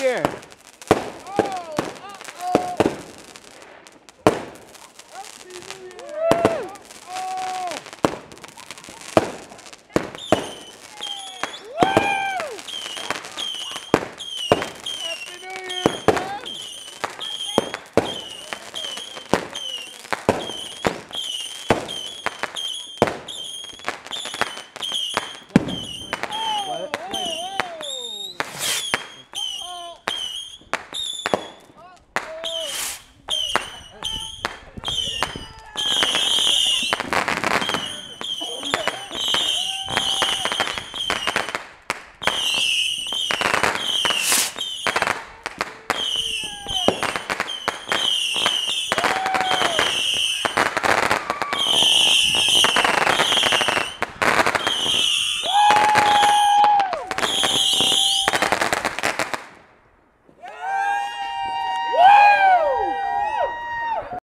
here.